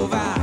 over.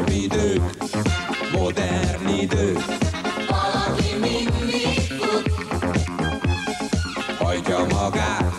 Magyar idők, modern idők. Valaki mindig tud. Hagyja magát.